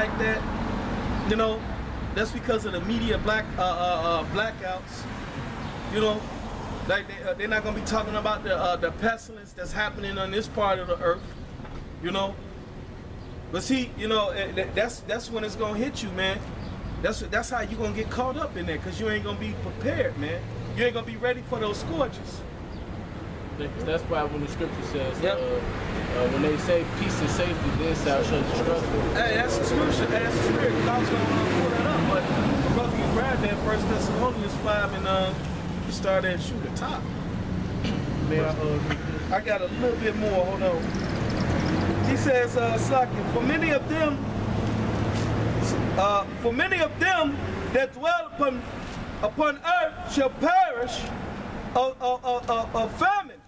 like that, you know, that's because of the media black uh, uh, uh, blackouts. You know, like they, uh, they're not gonna be talking about the uh, the pestilence that's happening on this part of the earth. You know, but see, you know, eh, that's that's when it's gonna hit you, man. That's that's how you gonna get caught up in there, cause you ain't gonna be prepared, man. You ain't gonna be ready for those scourges. Because that's why when the scripture says, Yep. uh, uh, when they say peace and safety, then thou shalt destruct them. Hey, that's the scripture. Hey, that's the spirit. I was gonna uh, pull that up, but brother can grab that First Thessalonians five and uh, you start at shoot the top. May I, uh, I got a little bit more. Hold on. He says, uh, Slaki, for many of them, uh, for many of them that dwell upon upon earth shall perish of, of, of, of, of famine,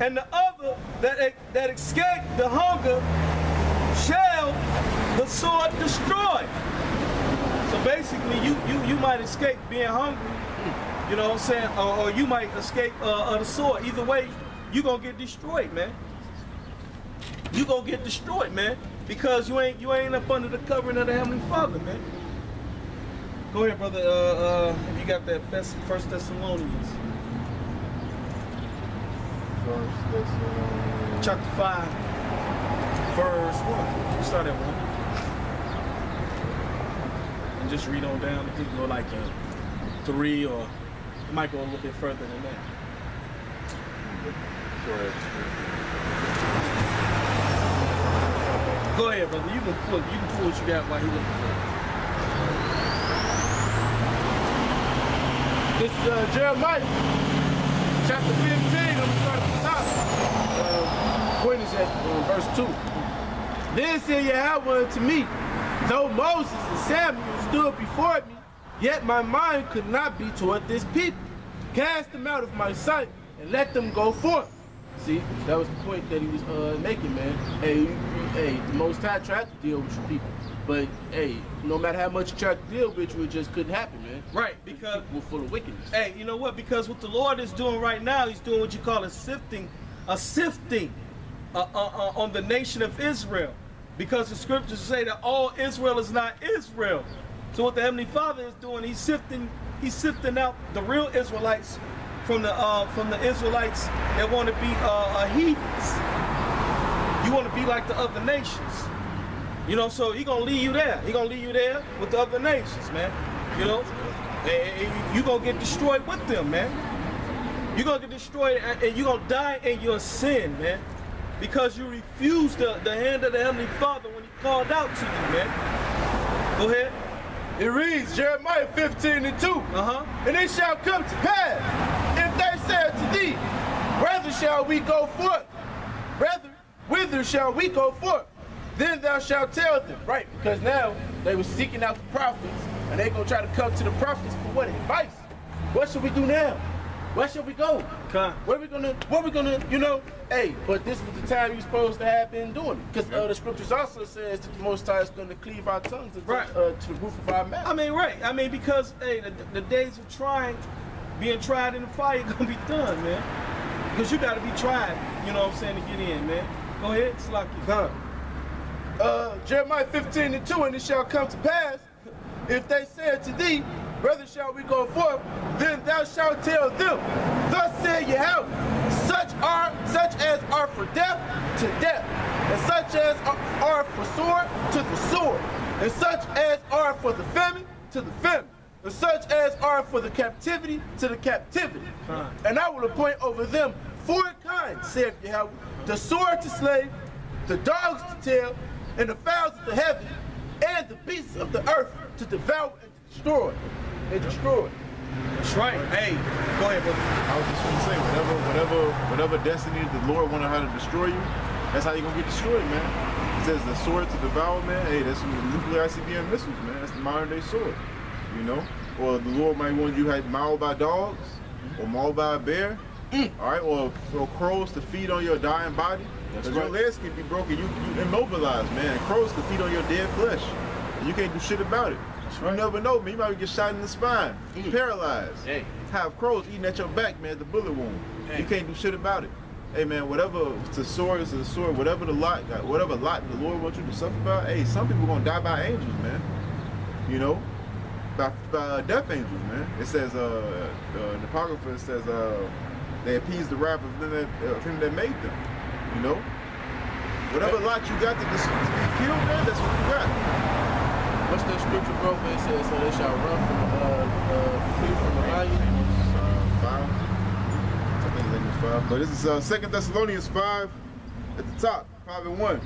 and the other that that escape the hunger shall the sword destroy. So basically, you you you might escape being hungry, you know what I'm saying, or, or you might escape uh, the sword. Either way, you're gonna get destroyed, man. You're gonna get destroyed, man, because you ain't you ain't up under the covering of the Heavenly Father, man. Go ahead, brother. Uh, uh, if you got that First Thessalonians First Thessalonians. chapter five, verse one. You start at one, and just read on down. I think go like a three, or it might go a little bit further than that. Sorry. Go ahead, brother. You can pull. You can pull what you got while he looking for. it. This is uh, Jeremiah, chapter 15. I'm gonna start at the top. Uh, uh, verse 2. Then said Yahweh unto me, Though Moses and Samuel stood before me, yet my mind could not be toward this people. Cast them out of my sight and let them go forth. See, that was the point that he was uh, making, man. Hey, hey, the Most High tried to deal with your people, but hey, no matter how much you tried to deal with you, it just couldn't happen, man. Right, because were full of wickedness. Hey, you know what? Because what the Lord is doing right now, He's doing what you call a sifting, a sifting uh, uh, uh, on the nation of Israel. Because the scriptures say that all Israel is not Israel. So what the Heavenly Father is doing, He's sifting, He's sifting out the real Israelites from the uh, from the Israelites that want to be uh, uh, heathens. You want to be like the other nations. You know, so he gonna leave you there. He gonna leave you there with the other nations, man. You know, and, you gonna get destroyed with them, man. You gonna get destroyed, and, and you gonna die in your sin, man, because you refused the, the hand of the heavenly Father when He called out to you, man. Go ahead. It reads Jeremiah 15 and 2. Uh huh. And it shall come to pass, say to thee, Whither shall we go forth? Rather, whither shall we go forth? Then thou shalt tell them, right? Because now they were seeking out the prophets, and they gonna try to come to the prophets for what advice? What should we do now? Where should we go? Come. Where we gonna, what we gonna, you know? Hey, but this was the time you supposed to have been doing it. Because uh, the scriptures also says that the Most High is gonna cleave our tongues to, Right. uh, to the roof of our mouth. I mean, right. I mean, because hey, the, the days of trying, being tried in the fire, gonna be done, man. Because you gotta be tried. You know what I'm saying to get in, man. Go ahead, Slocky. Huh. Uh, Jeremiah 15 and 2, and it shall come to pass, if they say to thee, Brother, shall we go forth? Then thou shalt tell them, Thus said Yahweh, such are such as are for death to death, and such as are for sword to the sword, and such as are for the famine to the famine, and such as are for the captivity to the captivity. Fine. And I will appoint over them four kinds, saith Yahweh, the sword to slay, the dogs to tear, and the fowls of the heaven, and the beasts of the earth to devour and destroy. And destroy. That's right. Hey, go ahead, brother. I was just gonna say, whatever, whatever, whatever destiny the Lord wanted how to destroy you, that's how you're gonna get destroyed, man. It says the sword to devour, man. Hey, that's nuclear ICBM missiles, man. That's the modern day sword, you know. Or the Lord might want you had mauled by dogs, or mauled by a bear, all right, or or crows to feed on your dying body. That's Because your legs can be broken, you you immobilized, man. Crows can feed on your dead flesh, and you can't do shit about it. right. You never know, man. You might get shot in the spine, Mm. paralyzed Hey. have crows eating at your back, man, the bullet wound. Hey. You can't do shit about it. hey man, whatever the sword is the sword, whatever the lot, got whatever lot the Lord wants you to suffer by, hey, some people gonna die by angels, man. You know, by, by death angels, man. It says, uh, uh, the apocrypha says, uh, they appease the wrath of, them that, of him that made them. You know, whatever lot you got to, dis- to be killed, man, that's what you got. What's that scripture, bro? Where it says, so they shall run from, uh, uh, flee from the lion? Uh, five. I think it's five. But this is uh, Second Thessalonians five at the top, five and one.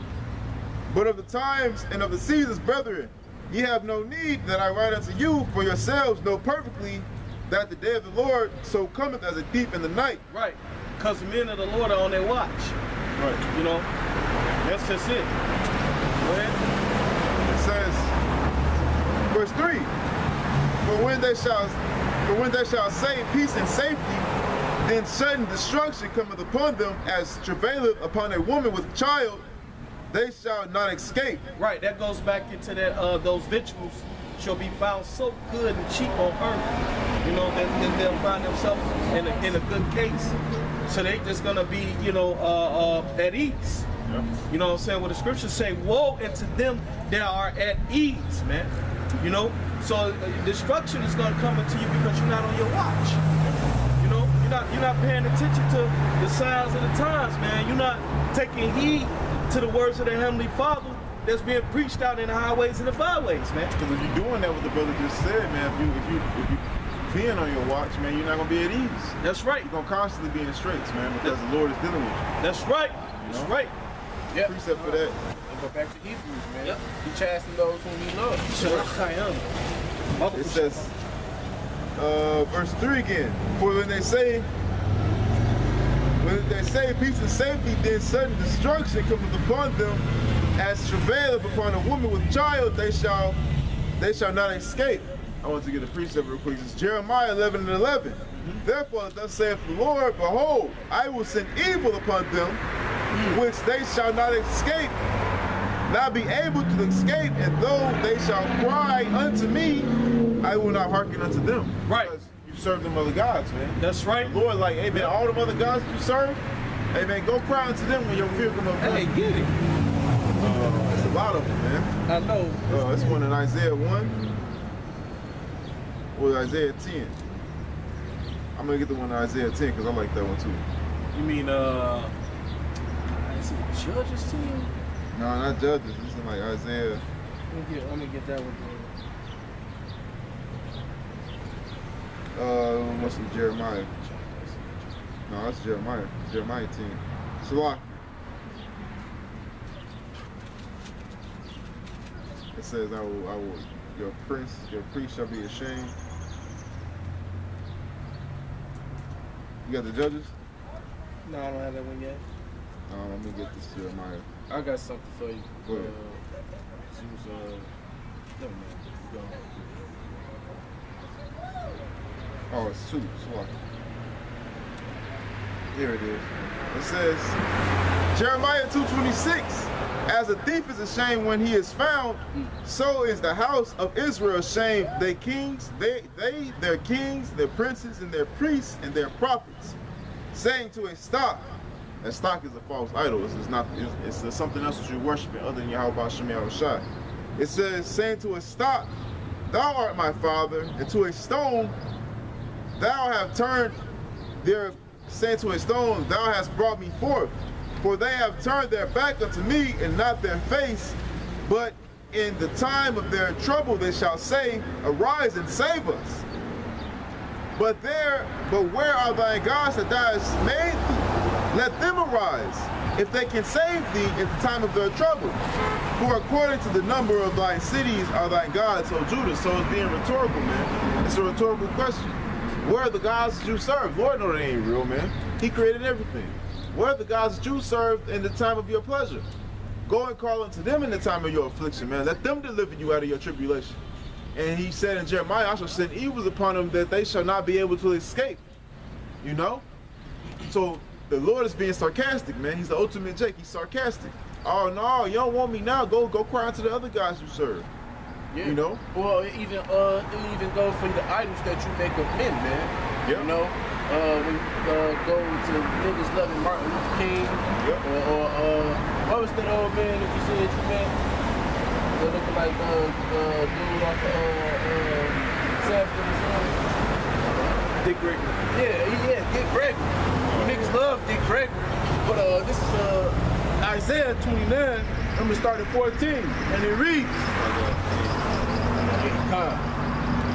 But of the times and of the seasons, brethren, ye have no need that I write unto you, for yourselves know perfectly that the day of the Lord so cometh as a thief in the night. Right. Because the men of the Lord are on their watch. Right. You know, that's just it. Go ahead. It says, verse 3 For when they shall for when they shall say peace and safety, then sudden destruction cometh upon them as travaileth upon a woman with child, they shall not escape. Right, that goes back into that uh, those victuals shall be found so good and cheap on earth, you know, that, that they'll find themselves in a, in a good case. So they just gonna be, you know, uh, uh, at ease. Yeah. You know what I'm saying? What the scriptures say, woe unto them that are at ease, man. You know? So uh, destruction is gonna come into you because you're not on your watch. You know, you're not you're not paying attention to the signs of the times, man. You're not taking heed to the words of the Heavenly Father that's being preached out in the highways and the byways, man. Because if you're doing that, what the brother just said, man, if you if you if you being on your watch, man, you're not gonna be at ease. That's right. You're gonna constantly be in straits, man, because the Lord is dealing with you. That's right. That's know? right. Yeah. Precept for that. And go back to Hebrews, man. Yep. He chastened those whom he loves. It says, uh, verse 3 again. For when they say, when they say peace and safety, then sudden destruction cometh upon them, as travaileth upon a woman with child, they shall they shall not escape. I want to get a precept real quick. It's Jeremiah 11 and 11. Mm-hmm. Therefore, thus saith the Lord, Behold, I will send evil upon them, mm. which they shall not escape, not be able to escape, and though they shall cry unto me, I will not hearken unto them. Right. Because serve them other gods, man. That's right. The Lord, like, hey man, all them other gods you serve, hey man, go cry unto them when your fear come up. Hey, get it. Uh, it's a lot of them, man. I know. Uh, it's one in Isaiah 1 or Isaiah 10. I'm gonna get the one in Isaiah 10 because I like that one too. You mean uh is it Judges to you? No, not Judges. This is like Isaiah. Let me get let me get that one. Uh, must be Jeremiah. No, that's Jeremiah. Jeremiah team. 10. Salak. It says, I will, I will, your prince, your priest shall be ashamed. You got the judges? No, I don't have that one yet. Um, let me get this Jeremiah. I got something for you. Go ahead. Uh, was, uh, never mind. Oh, it's two. Salak. Here it is. It says, Jeremiah 2.26, As a thief is ashamed when he is found, so is the house of Israel ashamed. They kings, they, they, their kings, their princes, and their priests, and their prophets, saying to a stock, and stock is a false idol. It's, it's not. It's, it's something else that you're worshiping other than Yahweh Shem Shai. It says, saying to a stock, Thou art my father, and to a stone, Thou have turned their saying to a stone, Thou hast brought me forth. For they have turned their back unto me, and not their face. But in the time of their trouble they shall say, Arise and save us. But there, but where are thy gods that thou hast made thee? Let them arise, if they can save thee in the time of their trouble. For according to the number of thy cities are thy gods, O Judah. So it's being rhetorical, man. It's a rhetorical question. Where are the gods that you serve? Lord know they ain't real, man. He created everything. Where are the gods that you served in the time of your pleasure? Go and call unto them in the time of your affliction, man. Let them deliver you out of your tribulation. And he said in Jeremiah, I shall send evils upon them that they shall not be able to escape. You know? So the Lord is being sarcastic, man. He's the ultimate Jake. He's sarcastic. Oh no, you don't want me now. Go go cry unto the other guys you serve. Yeah. You know? Well, it even uh, it even go for the idols that you make of men, man. Yeah. You know, uh, you uh, go to niggas loving Martin Luther King, Yep. or, or uh, what was that old man that you said you met? That looking like uh, uh, dude off of uh, uh, Sanford or something. Dick Gregory. Yeah, yeah, Dick Gregory. Niggas love Dick Gregory. But uh, this is uh, Isaiah 29, I'm gonna start at 14, and it reads.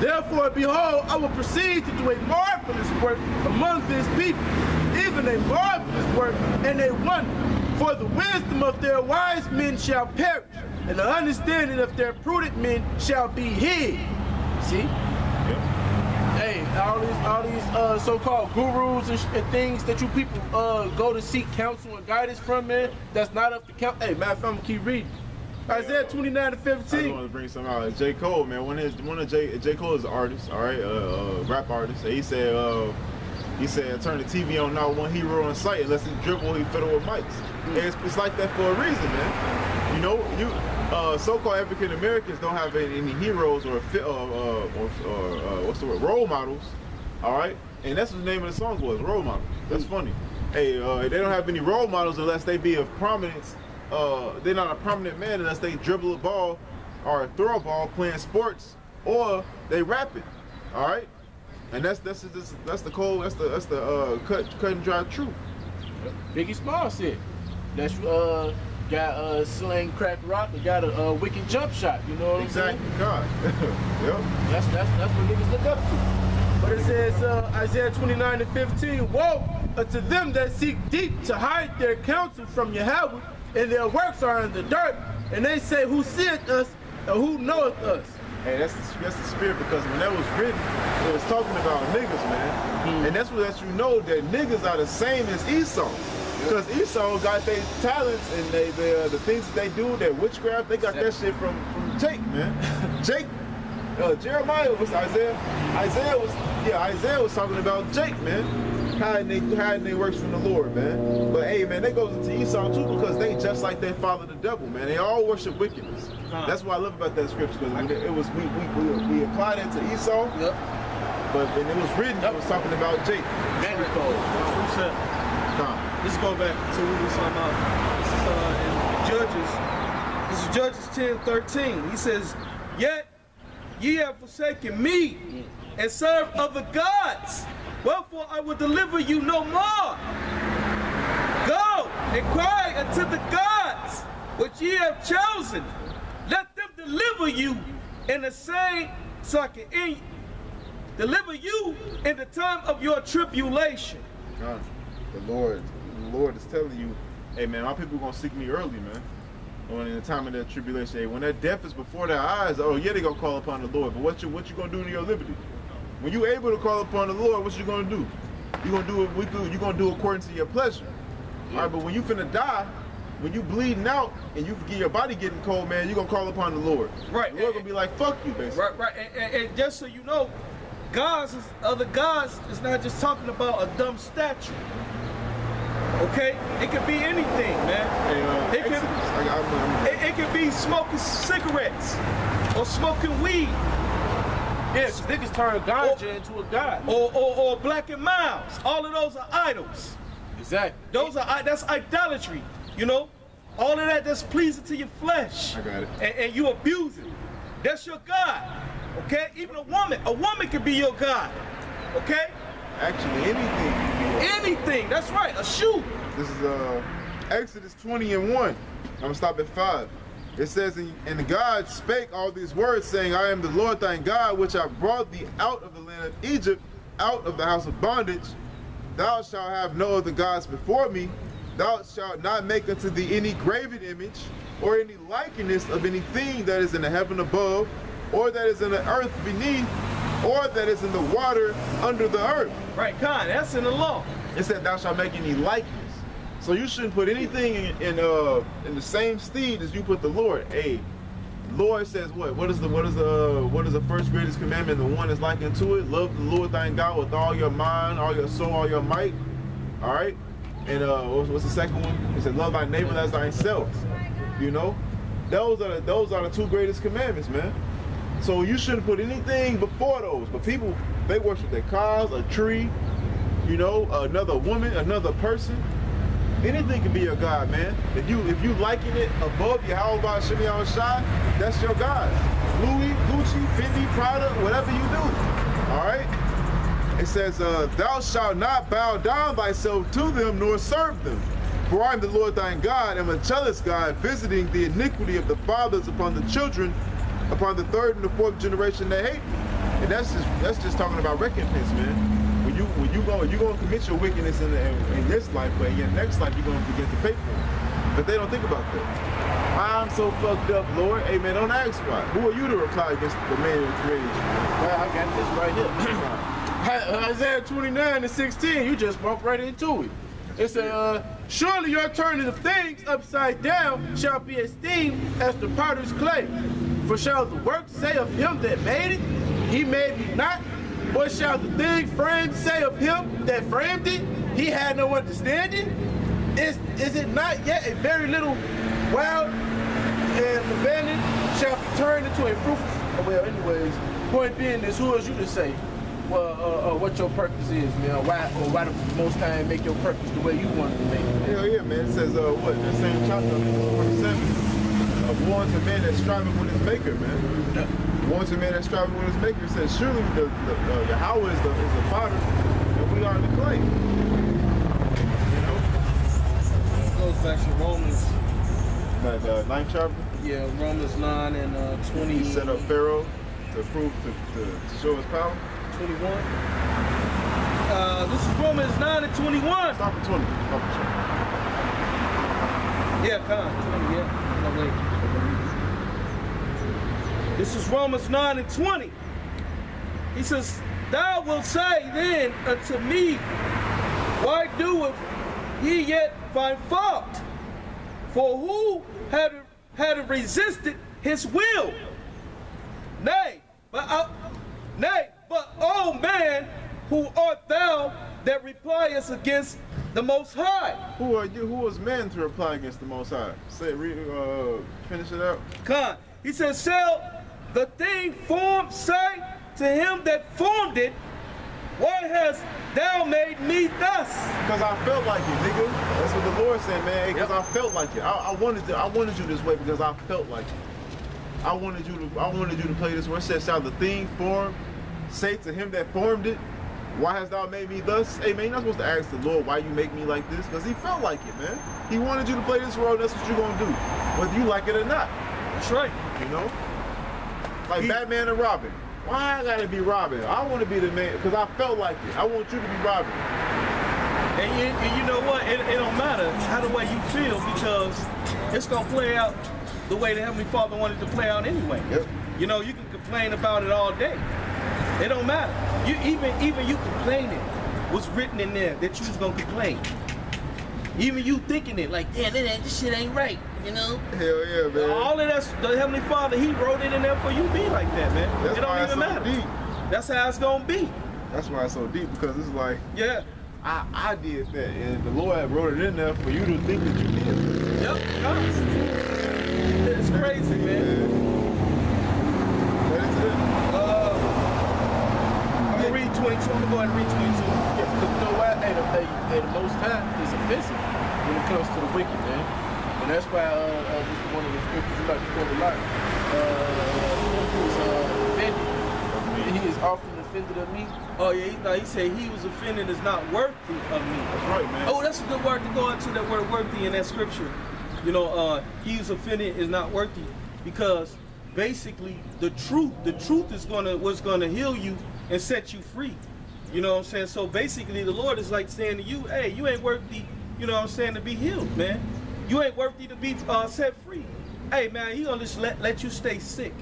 Therefore, behold, I will proceed to do a marvelous work among this people, even a marvelous work and a wonder. For the wisdom of their wise men shall perish, and the understanding of their prudent men shall be hid. See? All these, all these uh, so-called gurus and, sh- and things that you people uh, go to seek counsel and guidance from, man, that's not up to count. Hey, matter of fact, I'm gonna keep reading. Isaiah 29 to 15. I just want to bring something out. J. Cole, man, one of his, one of J. J. Cole is an artist, all right, uh, uh, rap artist. He said, uh, he said, turn the TV on, not one hero in sight unless he dribble, he fiddle with mics. And it's, it's like that for a reason, man. You know, you uh, so-called African Americans don't have any, heroes or, uh, uh, or, or uh, what's the word, role models, all right. And that's what the name of the song was, role models. That's funny. Hey, uh, they don't have any role models unless they be of prominence. Uh, they're not a prominent man unless they dribble a ball or throw a ball playing sports or they rap it. All right, and that's that's that's, that's the cold. That's the that's the uh, cut cut and dry truth. Biggie Small said that's uh got uh slang crack rock, and got a uh, wicked jump shot. You know what Exactly. I'm saying? God. yep. That's that's that's what niggas look up to. But it says uh, Isaiah 29 to 15, Woe unto them that seek deep to hide their counsel from Yahweh, and their works are in the dirt, and they say, Who seeth us and who knoweth us? Hey, that's the, that's the spirit because when that was written, it was talking about niggas, man. And that's what lets you know that niggas are the same as Esau. Because Esau got their talents and they, they uh, the things that they do, their witchcraft, they got that shit from, from Jake, man. Jake, uh, Jeremiah was Isaiah. Isaiah was, yeah, Isaiah was talking about Jake, man. Hiding they, hiding they works from the Lord, man. But hey, man, they goes into Esau too because they just like their father, the devil, man. They all worship wickedness. Huh. That's what I love about that scripture because it was we we, we we applied it to Esau, Yep. but when it was written, it was talking about Jake. Manifold. Let's go back to what we was talking about. This is uh, in Judges. This is Judges 10, 13. He says, Yet ye have forsaken me and served other gods. Wherefore I will deliver you no more. Go and cry unto the gods which ye have chosen. Let them deliver you in the same so I can in, deliver you in the time of your tribulation. God, the Lord, Lord is telling you, hey man, my people are gonna seek me early, man. When in the time of their tribulation, hey, when that death is before their eyes, oh yeah, they gonna call upon the Lord. But what you what you gonna do to your liberty? When you able to call upon the Lord, what you gonna do? You gonna do it. We do. You gonna do according to your pleasure. All right, but when you finna die, when you bleeding out and you get your body getting cold, man, you're gonna call upon the Lord. Right. The Lord gonna be like, fuck you, basically. Right, right. And, and, and just so you know, gods, is, other gods, is not just talking about a dumb statue. Okay? It could be anything, man. Hey, uh, It can- Exodus, I got- I'm- I'm- It, it could be smoking cigarettes or smoking weed Yeah, 'cause niggas turn ganja into a god. or, or, or Black and Milds. All of those are idols. Exactly. Those are i- that's idolatry. You know, all of that that's pleasing to your flesh. I got it. And, and you abuse it. That's your God. Okay? Even a woman, a woman can be your God. Okay? Actually, anything. Anything. That's right. A shoe. This is uh, Exodus 20 and 1. I'm gonna stop at 5. It says, and and God spake all these words, saying, I am the Lord thy God, which I brought thee out of the land of Egypt, out of the house of bondage. Thou shalt have no other gods before me. Thou shalt not make unto thee any graven image, or any likeness of anything that is in the heaven above, or that is in the earth beneath, or that is in the water under the earth. Right, Con. That's in the law. It said thou shalt make any likeness. So you shouldn't put anything in, in uh in the same steed as you put the Lord. Hey, Lord says what? What is the what is the what is the first greatest commandment? The one that's like unto it. Love the Lord thy God with all your mind, all your soul, all your might. All right. And uh, what's, what's the second one? It said love thy neighbor as thyself. You know, those are the, those are the two greatest commandments, man. So you shouldn't put anything before those. But people they worship their cars, a tree, you know, another woman, another person. Anything can be your God, man. If you if you liking it above your how about Shimmy on Shy, that's your God. Louis, Gucci, Fendi, Prada, whatever you do. All right. It says, uh, "Thou shalt not bow down thyself to them nor serve them, for I am the Lord thy God, am a jealous God, visiting the iniquity of the fathers upon the children, upon the third and the fourth generation that hate me." And that's just that's just talking about recompense, man when you when you go you gonna commit your wickedness in, the, in, this life, but in your next life you're gonna begin to pay for it. But they don't think about that. I'm so fucked up, Lord. Hey man, don't ask why. Who are you to reply against the man who created you? Well, I got this right here. Isaiah 29 and 16, you just walk right into it. It says, uh, Surely your turning of things upside down shall be esteemed as the potter's clay. For shall the work say of him that made it, he made me not, what shall the thing framed say of him that framed it? He had no understanding. Is, is it not yet a very little while and abandoned shall be turned into a fruitful? Well, anyways, point being is who is you to say well, uh, uh, what your purpose is, man? Why or why the most time make your purpose the way you want it to make it? Hell yeah, man. It says, uh, what, the same chapter, 47, of a man that's striving with his maker, man. Warns a man that's striving with his maker. Says, surely the, the, uh, the Yahweh is the, is the potter, and we are the clay. You know? goes back to Romans. Like the ninth chapter, Yeah, Romans 9 and uh, 20, he set up Pharaoh to prove, to, to, to show his power. 21. Uh, this is Romans 9 and 21. Stop at 20. Stop at 20. Yeah, con. 20, yeah. No, wait. This is Romans 9 and 20. He says, Thou wilt say then unto me, Why doeth ye yet find fault? For who had, had resisted his will? Nay, but uh, nay, but oh man, who art thou that repliest against the Most High? Who are you? Who was man to reply against the Most High? Say, read, uh, finish it out. Con. He says, Shall the thing formed say to him that formed it, Why hast thou made me thus? Because I felt like it, nigga. That's what the Lord said, man. Because I felt like it. I, I wanted to. I wanted you this way because I felt like it. I wanted you to. I wanted you to play this where it says, "Shall the thing formed say to him that formed it, Why hast thou made me thus?" Hey, man, you're not supposed to ask the Lord why you make me like this, because He felt like it, man. He wanted you to play this role. That's what you're gonna do, whether you like it or not. That's right. You know, like He- Batman and Robin. Why I gotta be Robin? I want to be the man because I felt like it. I want you to be Robin. And you, and you know what? It, it don't matter how the way you feel because it's gonna play out the way the Heavenly Father wanted to play out anyway. Yep. You know, you can complain about it all day. It don't matter. You even even you complaining was written in there that you was gonna complain. Even you thinking it like, damn, that this shit ain't right. You know. Hell yeah, man. All of that's the Heavenly Father. He wrote it in there for you. to Be like that, man. That's it don't why it's even so matter. deep. That's how it's gonna be. That's why it's so deep because it's like Yeah. I, I did that and the Lord wrote it in there for you to think that you did. it. Yep. yes. It's crazy, man. Ready to that? Uh, I'm gonna read 22. I'm gonna go ahead and read 22. Because you know what? Hey, the, hey, hey, the most high is offensive when it comes to the wicked, man. That's why uh, uh, this is one of the scriptures you like to quote a lot. Uh, he was uh, offended. He is often offended of me. Oh yeah, he, no, he said he was offended is not worthy of me. That's right, man. Oh, that's a good word to go into that word worthy in that scripture. You know, uh, he's offended is not worthy because basically the truth, the truth is gonna what's gonna heal you and set you free. You know what I'm saying? So basically the Lord is like saying to you, hey, you ain't worthy, you know what I'm saying, to be healed, man. You ain't worthy to be uh, set free. Hey man, he gonna just let, let you stay sick.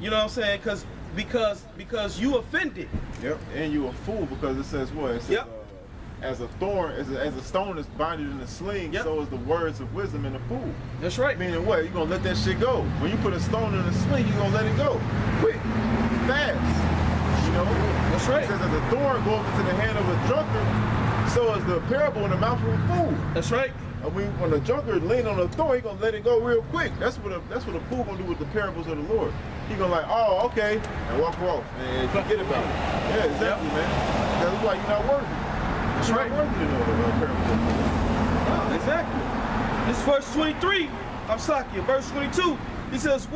You know what I'm saying? Cause because because you offended. Yep. And you a fool because it says what? It says, Yep. uh, as a thorn, as a, as a stone is binded in a sling, Yep. so is the words of wisdom in a fool. That's right. Meaning what? You gonna let that shit go. When you put a stone in a sling, you gonna let it go. Quick. Fast. You know? That's right. It says as a thorn goes into the hand of a drunkard, so is the parable in the mouth of a fool. That's right. And when, when the drunkard lean on the thorn, he gonna let it go real quick. That's what a that's what a fool gonna do with the parables of the Lord. He gonna like, oh, okay, and walk off and forget about it. Yeah, exactly, man. That's why you're not worthy. That's Not right. worthy to know the parables of Noah. No, exactly. This verse 23, I'm sorry, verse 22, he says,